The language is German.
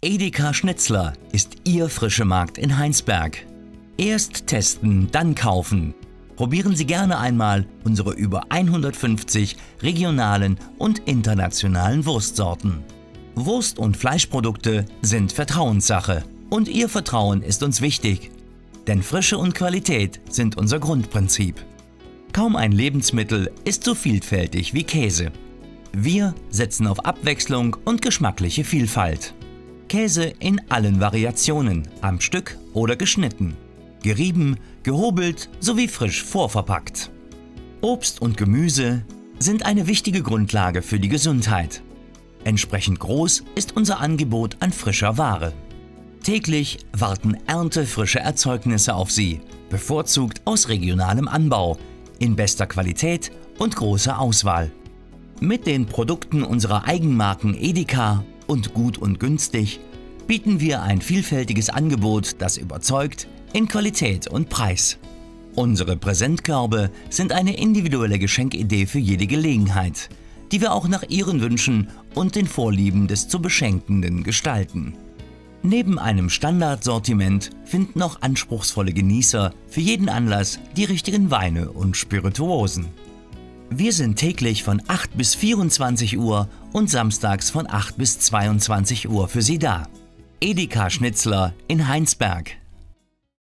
Edeka Schnitzler ist Ihr frische Markt in Heinsberg. Erst testen, dann kaufen. Probieren Sie gerne einmal unsere über 150 regionalen und internationalen Wurstsorten. Wurst- und Fleischprodukte sind Vertrauenssache und Ihr Vertrauen ist uns wichtig. Denn Frische und Qualität sind unser Grundprinzip. Kaum ein Lebensmittel ist so vielfältig wie Käse. Wir setzen auf Abwechslung und geschmackliche Vielfalt. Käse in allen Variationen, am Stück oder geschnitten, gerieben, gehobelt sowie frisch vorverpackt. Obst und Gemüse sind eine wichtige Grundlage für die Gesundheit. Entsprechend groß ist unser Angebot an frischer Ware. Täglich warten erntefrische Erzeugnisse auf Sie, bevorzugt aus regionalem Anbau, in bester Qualität und großer Auswahl. Mit den Produkten unserer Eigenmarken Edeka und gut und günstig bieten wir ein vielfältiges Angebot, das überzeugt in Qualität und Preis. Unsere Präsentkörbe sind eine individuelle Geschenkidee für jede Gelegenheit, die wir auch nach Ihren Wünschen und den Vorlieben des zu Beschenkenden gestalten. Neben einem Standardsortiment finden auch anspruchsvolle Genießer für jeden Anlass die richtigen Weine und Spirituosen. Wir sind täglich von 8 bis 24 Uhr und samstags von 8 bis 22 Uhr für Sie da. Edeka Schnitzler in Heinsberg.